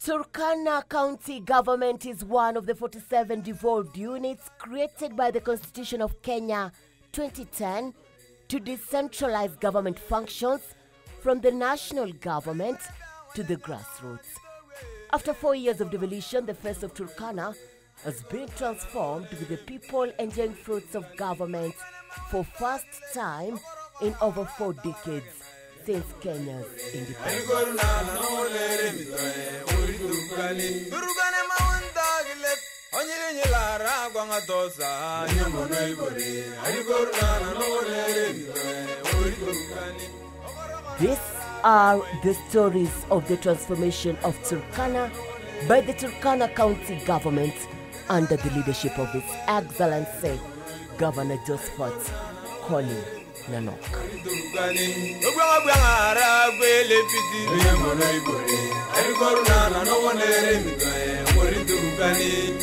Turkana County Government is one of the 47 devolved units created by the Constitution of Kenya 2010 to decentralize government functions from the national government to the grassroots. After four years of devolution, the face of Turkana has been transformed with the people enjoying fruits of government for first time in over four decades since Kenya's independence. These are the stories of the transformation of Turkana by the Turkana County government under the leadership of His Excellency Governor Josphat Koli Nanok. The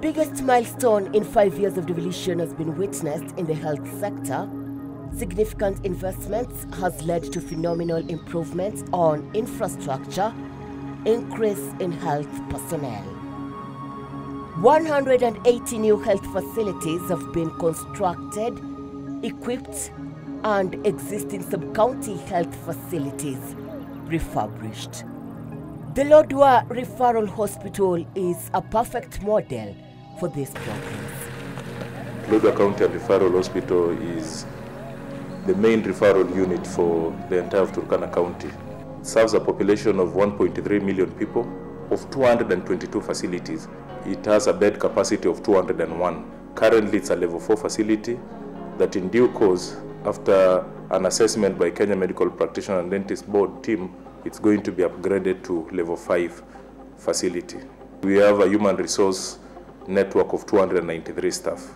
biggest milestone in five years of devolution has been witnessed in the health sector. Significant investments has led to phenomenal improvements on infrastructure, increase in health personnel. 180 new health facilities have been constructed, equipped, and existing sub-county health facilities refurbished. The Lodwar Referral Hospital is a perfect model for this progress. Lodwar County Referral Hospital is the main referral unit for the entire of Turkana County. It serves a population of 1.3 million people of 222 facilities. It has a bed capacity of 201. Currently, it's a level 4 facility that in due course, after an assessment by Kenya Medical Practitioner and Dentist Board team, it's going to be upgraded to level 5 facility. We have a human resource network of 293 staff.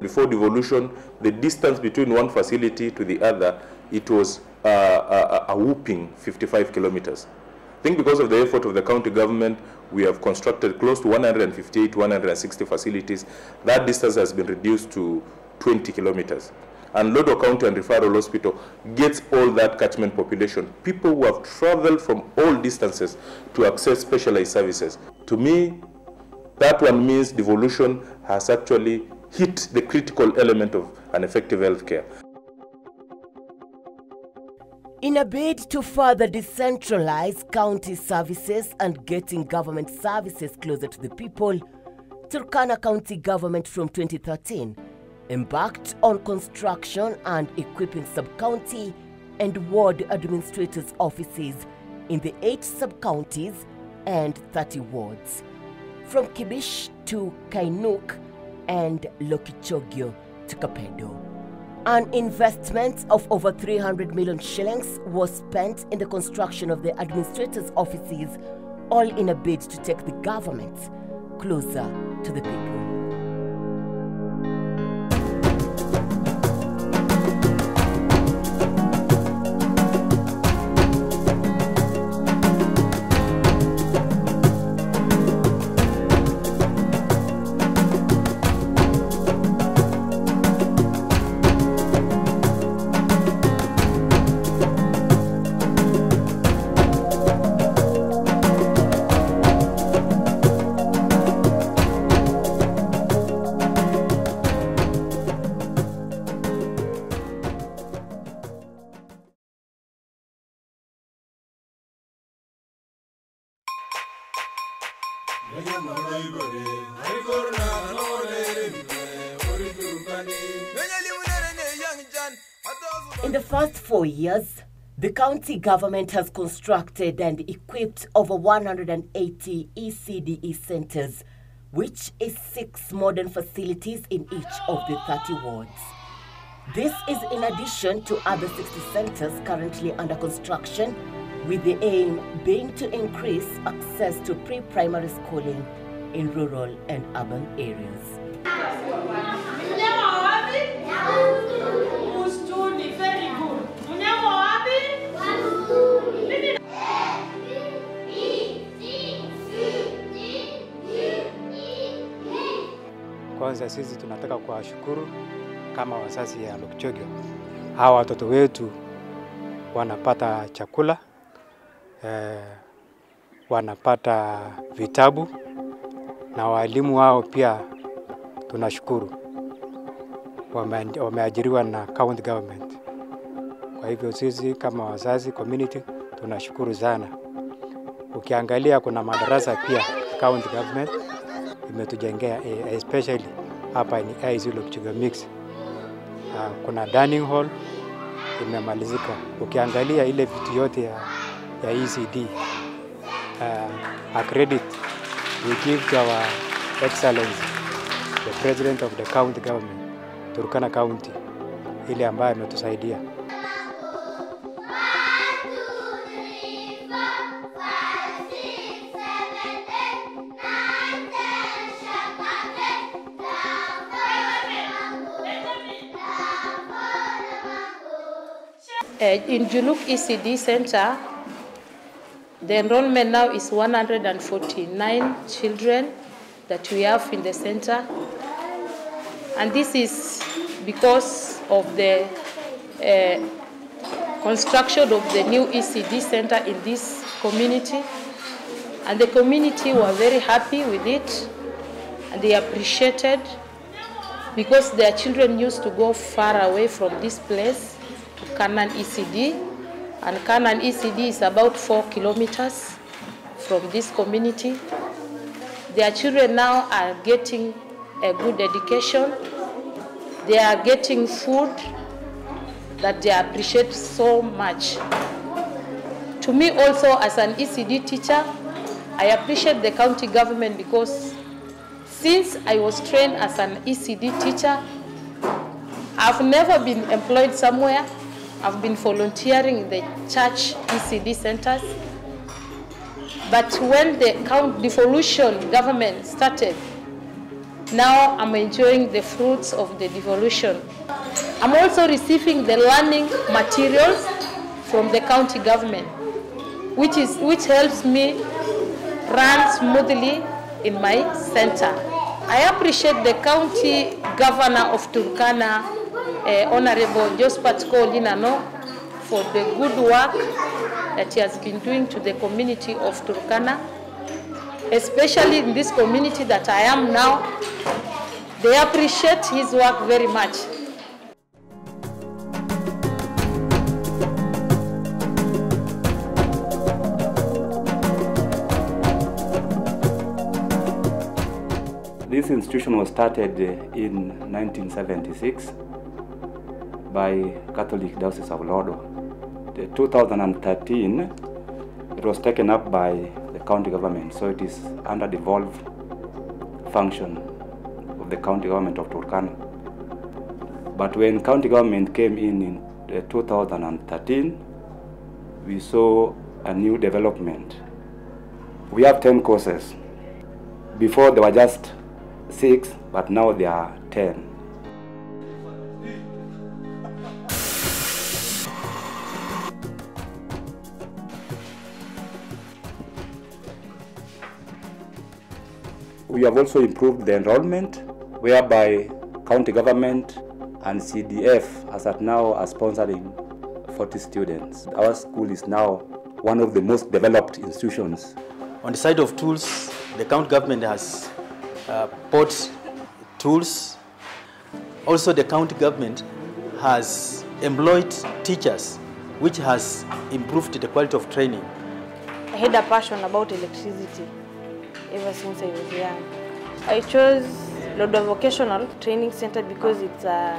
Before devolution, the distance between one facility to the other, it was uh, a, a whooping 55 kilometers. I think because of the effort of the county government, we have constructed close to 158 160 facilities. That distance has been reduced to 20 kilometers. And Lodwar County and Referral Hospital gets all that catchment population, people who have traveled from all distances to access specialized services. To me, that one means devolution has actually hit the critical element of an effective healthcare. In a bid to further decentralize county services and getting government services closer to the people, Turkana County government from 2013 embarked on construction and equipping sub-county and ward administrators' offices in the eight sub-counties and 30 wards. From Kibish to Kainuk and Lokichogio to Kapedo. An investment of over 300 million shillings was spent in the construction of the administrators' offices, all in a bid to take the government closer to the people. In the first four years, the county government has constructed and equipped over 180 ECDE centers, which is six modern facilities in each of the 30 wards. This is in addition to other 60 centers currently under construction, with the aim being to increase access to pre primary schooling in rural and urban areas. Kwanza sisi tunataka kuwashukuru kama wazazi ya Lokchoge, hawa watoto wetu wanapata chakula eh, wanapata vitabu na walimu wao pia tunashukuru, wameajiriwa na county government. Kwa hivyo sisi kama wazazi community tunashukuru sana. Ukiangalia kuna madarasa pia county government imetujengea eh, especially hapa ni Isle of Mix. Uh, kuna dining hall imemalizika. Ukiangalia ile vitu yote ya, ya ECD uh, a credit we give to our excellency the president of the county government Turkana County, ile ambayo ametusaidia. Uh, in Juluk ECD Center, the enrollment now is 149 children that we have in the center. And this is because of the uh, construction of the new ECD center in this community. And the community were very happy with it and they appreciated because their children used to go far away from this place to Canaan ECD, and Canaan ECD is about four kilometers from this community. Their children now are getting a good education. They are getting food that they appreciate so much. To me also as an ECD teacher, I appreciate the county government because since I was trained as an ECD teacher, I've never been employed somewhere. I've been volunteering in the church ECD centers. But when the count devolution government started, now I'm enjoying the fruits of the devolution. I'm also receiving the learning materials from the county government, which, is, which helps me run smoothly in my center. I appreciate the county governor of Turkana, uh, Honorable Josphat Koli Nanok, for the good work that he has been doing to the community of Turkana, especially in this community that I am now. They appreciate his work very much. This institution was started uh, in 1976 by Catholic Diocese of Lodwar. The 2013, it was taken up by the county government, so it is under devolved function of the county government of Turkana. But when county government came in in uh, 2013, we saw a new development. We have 10 courses. Before there were just six, but now there are 10. We have also improved the enrollment, whereby county government and CDF as at now are sponsoring 40 students. Our school is now one of the most developed institutions On the side of tools, the county government has uh, bought tools. Also, the county government has employed teachers, which has improved the quality of training. I had a passion about electricity ever since I was young. I chose Lodwa Vocational Training Center because it's a,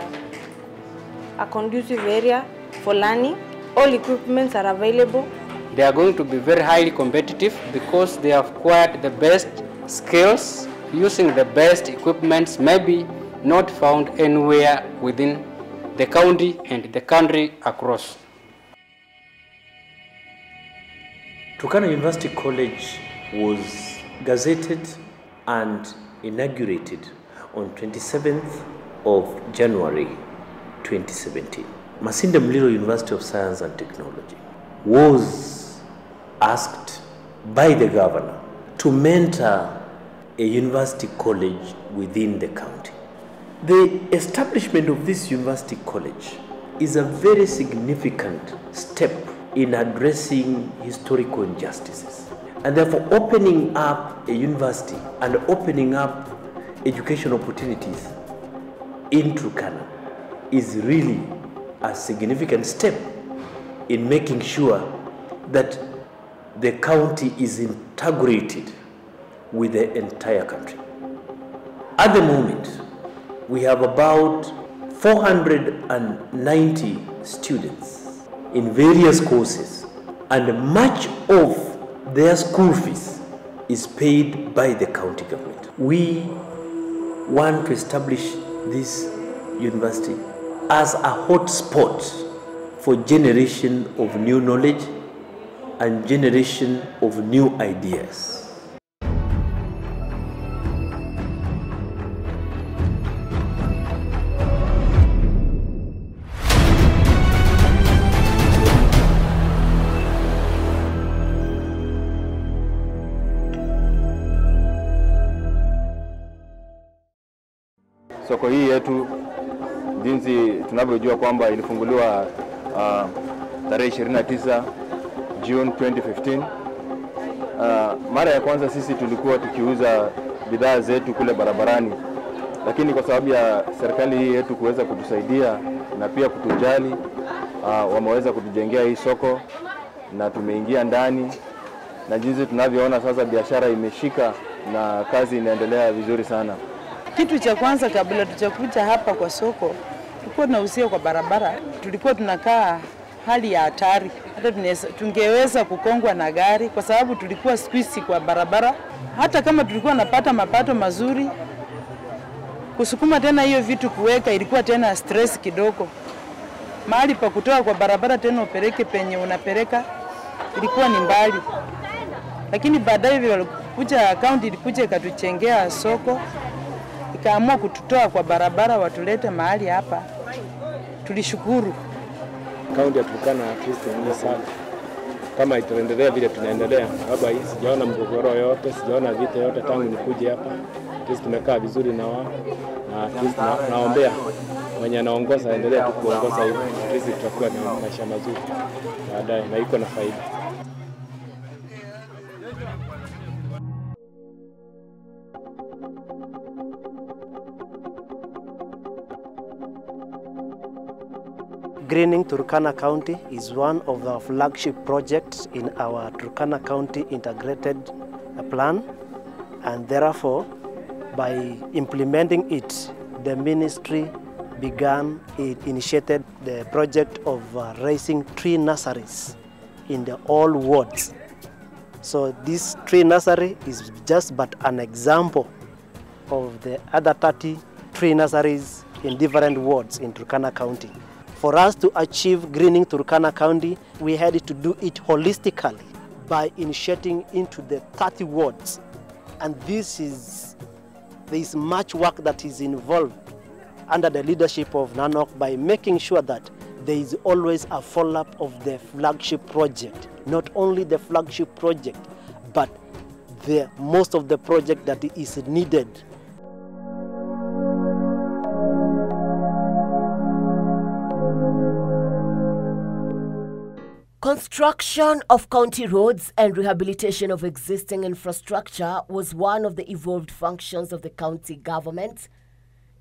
a conducive area for learning. All equipments are available. They are going to be very highly competitive because they have acquired the best skills using the best equipments, maybe not found anywhere within the county and the country across. Turkana University College was gazetted and inaugurated on 27th of January 2017. Masinde Muliro University of Science and Technology was asked by the governor to mentor a university college within the county. The establishment of this university college is a very significant step in addressing historical injustices and therefore opening up a university and opening up education opportunities in Turkana is really a significant step in making sure that the county is integrated with the entire country. At the moment, we have about 490 students in various courses, and much of their school fees is paid by the county government. We want to establish this university as a hotspot for generation of new knowledge and generation of new ideas. Soko hii yetu jinsi tunavyojua kwamba ilifunguliwa uh, tarehe 29 June 2015. Uh, mara ya kwanza sisi tulikuwa tukiuza bidhaa zetu kule barabarani, lakini kwa sababu ya serikali hii yetu kuweza kutusaidia na pia kutujali, uh, wameweza kutujengea hii soko na tumeingia ndani, na jinsi tunavyoona sasa biashara imeshika na kazi inaendelea vizuri sana. Kitu cha kwanza kabla tuchakuja hapa kwa soko, tulikuwa tunahusia kwa barabara, tulikuwa tunakaa hali ya hatari, hata tungeweza kukongwa na gari kwa sababu tulikuwa squeeze kwa barabara. Hata kama tulikuwa napata mapato mazuri, kusukuma tena hiyo vitu kuweka ilikuwa tena stress kidogo. Mahali pa kutoa kwa barabara tena upeleke penye unapeleka ilikuwa ni mbali, lakini baadaye vile walikuja kaunti ilikuja ikatuchengea soko ikaamua kututoa kwa barabara watulete mahali hapa, tulishukuru. kaunti ya Turkana at sana. Kama itaendelea vile tunaendelea, hii sijaona mgogoro yote, sijaona vita yote tangu nikuje hapa. Sisi tumekaa vizuri na wao na sisi naombea mwenye anaongoza aendelee tu kuongoza hivi, sisi tutakuwa na maisha mazuri baadaye na iko na faida. Greening Turkana County is one of the flagship projects in our Turkana County integrated plan and therefore by implementing it the ministry began it initiated the project of uh, raising tree nurseries in the all wards so this tree nursery is just but an example of the other 30 tree nurseries in different wards in Turkana County. For us to achieve greening Turkana County, we had to do it holistically by initiating into the 30 wards. And this is, there is much work that is involved under the leadership of Nanok by making sure that there is always a follow-up of the flagship project. Not only the flagship project, but the most of the project that is needed Construction of county roads and rehabilitation of existing infrastructure was one of the evolved functions of the county government.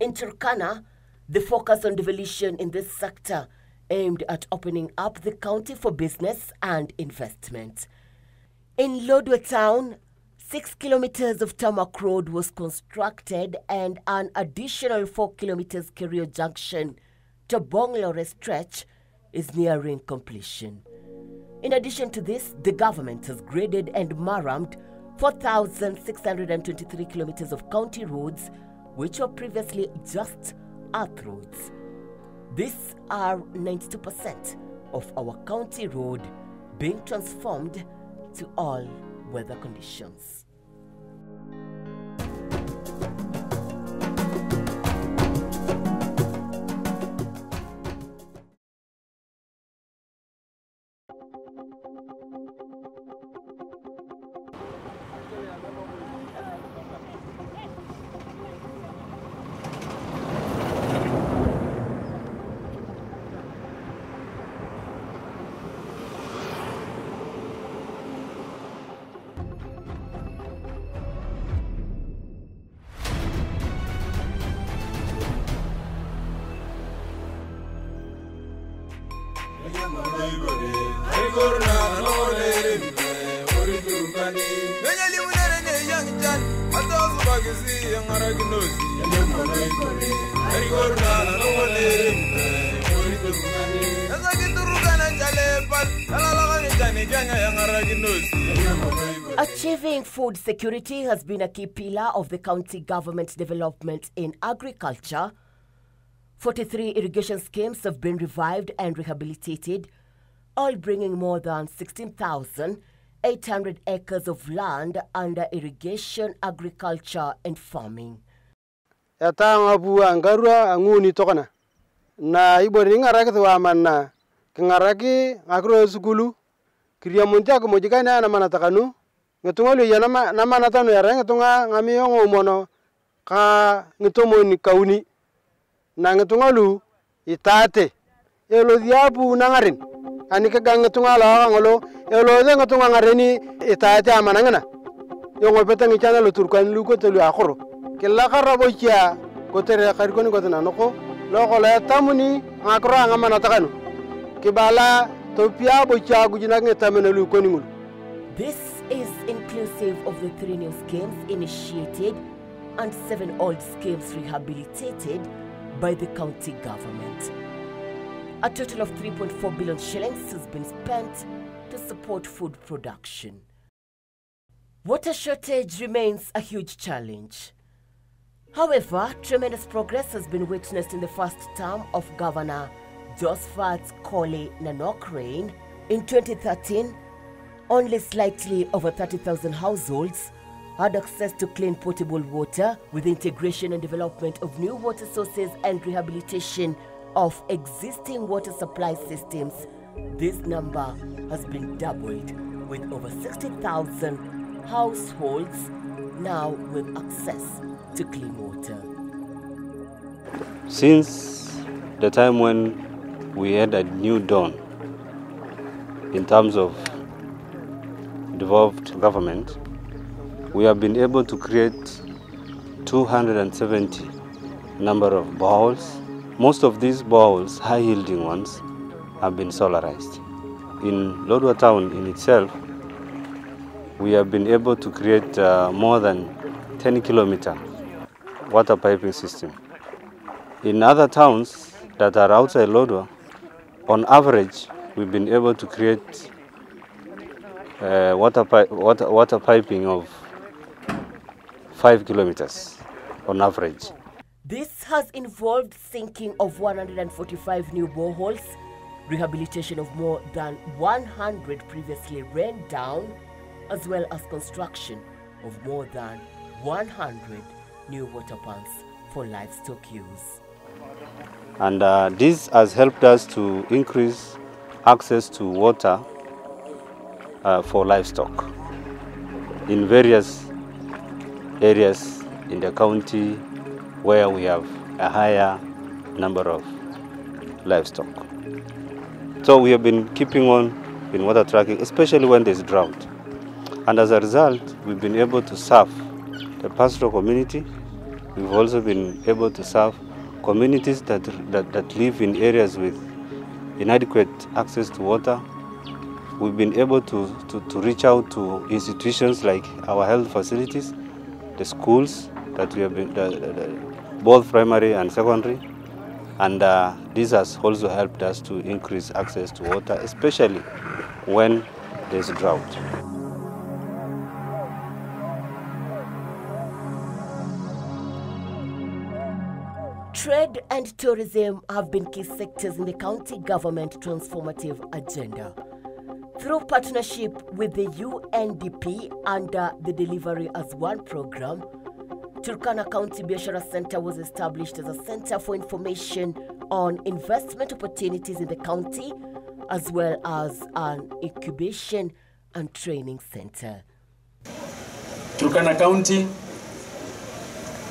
In Turkana, the focus on devolution in this sector aimed at opening up the county for business and investment. In Lodwar town, six kilometers of tarmac road was constructed and an additional four kilometers Kerio Junction to Bonglore stretch is nearing completion. In addition to this, the government has graded and murramed 4,623 kilometers of county roads, which were previously just earth roads. These are 92% of our county road being transformed to all weather conditions. Achieving food security has been a key pillar of the county government development in agriculture. 43 irrigation schemes have been revived and rehabilitated, all bringing more than 16,800 acres of land under irrigation, agriculture, and farming. yatanga bu angarua anguni tokana na ibori ngaraki tuwa manna kingaraki ngakro sukulu kiriamunti akumujikana na mana takanu ngitunga lu yana na mana tanu yara ngitunga ngami yongo mono. Ka ngitomoni kauni nangitunga lu itate. Elo diapu nangarin. Ani ke gangitunga la angolo elo de ngareni itate amanangana yo ngo petangi chana lu turkan lu ko tulu akoro. Ke la garabo kia ko noko lo ko la tamuni akoro angamana takanu. Ke bala to pia bo kia gujina lu ko ngulu. This is inclusive of the three new schemes initiated and seven old schemes rehabilitated by the county government. A total of 3.4 billion shillings has been spent to support food production. Water shortage remains a huge challenge. However, tremendous progress has been witnessed in the first term of Governor Josphat Koli Nanokrain. In 2013, only slightly over 30,000 households had access to clean potable water with integration and development of new water sources and rehabilitation of existing water supply systems. This number has been doubled with over 60,000 households now with access to clean water. Since the time when we had a new dawn in terms of devolved government, we have been able to create 270 number of boreholes. Most of these boreholes, high-yielding ones, have been solarized. In Lodwar town in itself, we have been able to create uh, more than 10 kilometer water piping system. In other towns that are outside Lodwar, on average, we've been able to create uh, water, pi water, water piping of five kilometers on average. This has involved sinking of 145 new boreholes, rehabilitation of more than 100 previously ran down, as well as construction of more than 100 new water pumps for livestock use. And uh, this has helped us to increase access to water uh, for livestock in various areas in the county where we have a higher number of livestock. So we have been keeping on in water tracking, especially when there's drought. And as a result, we've been able to serve the pastoral community. We've also been able to serve communities that, that, that live in areas with inadequate access to water. We've been able to, to, to reach out to institutions like our health facilities, the schools that we have been, the, the, both primary and secondary. And uh, this has also helped us to increase access to water, especially when there's drought. Trade and tourism have been key sectors in the county government transformative agenda. Through partnership with the UNDP under the Delivery as One program, Turkana County Biashara Center was established as a center for information on investment opportunities in the county, as well as an incubation and training center. Turkana County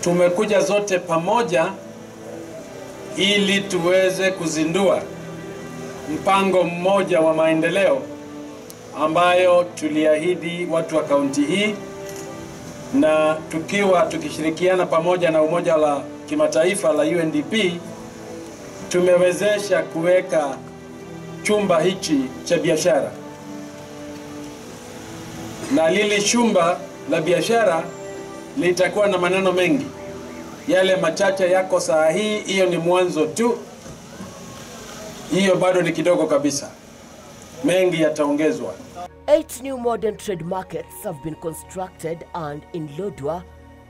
tumekuja zote pamoja ili tuweze kuzindua mpango mmoja wa maendeleo ambayo tuliahidi watu wa kaunti hii, na tukiwa tukishirikiana pamoja na Umoja la Kimataifa la UNDP tumewezesha kuweka chumba hichi cha biashara, na lili chumba la biashara litakuwa na maneno mengi. Yale machache yako saa hii, hiyo ni mwanzo tu, hiyo bado ni kidogo kabisa, mengi yataongezwa. Eight new modern trade markets have been constructed, and in Lodwar,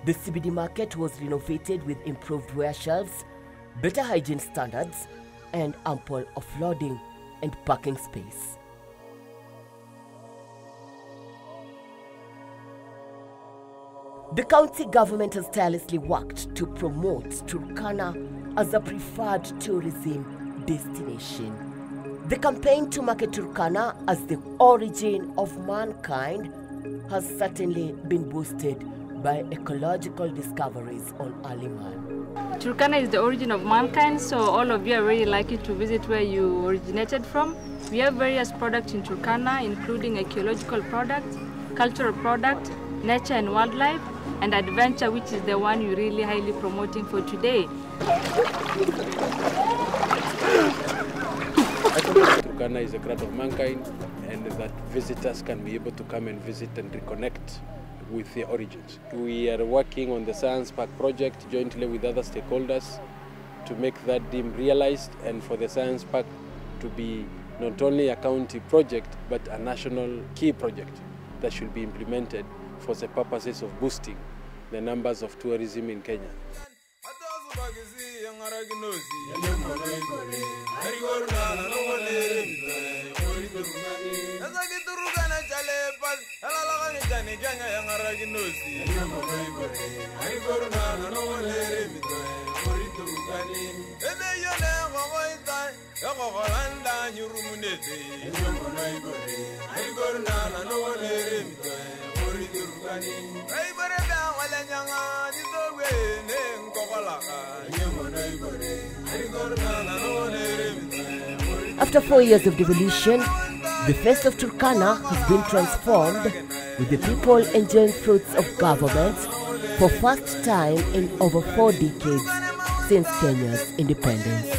the CBD market was renovated with improved wear shelves, better hygiene standards, and ample offloading and parking space. The county government has tirelessly worked to promote Turkana as a preferred tourism destination. The campaign to market Turkana as the origin of mankind has certainly been boosted by ecological discoveries on Aliman. Turkana is the origin of mankind, so all of you are really likely to visit where you originated from. We have various products in Turkana, including archaeological products, cultural products, nature and wildlife, and adventure, which is the one you're really highly promoting for today. Turkana is a cradle of mankind, and that visitors can be able to come and visit and reconnect with their origins. We are working on the Science Park project jointly with other stakeholders to make that dream realized and for the Science Park to be not only a county project but a national key project that should be implemented for the purposes of boosting the numbers of tourism in Kenya. Pagisi yang aragi nozi. Yang korai korai. Hari koruna na nongole bizai. Kori turugani. Nasagi turugana chale pas. Halala kani chani ganga yang aragi nozi. Yang korai korai. Hari koruna na nongole bizai. Kori turugani. Ebe yone ngogo itai. Yango kolanda nyurumunete. Yang korai korai. Hari koruna na nongole bizai. Kori turugani. Hey bare bang wale nyanga jitogwe neng. After four years of devolution, the face of Turkana has been transformed with the people enjoying fruits of government for first time in over four decades since Kenya's independence.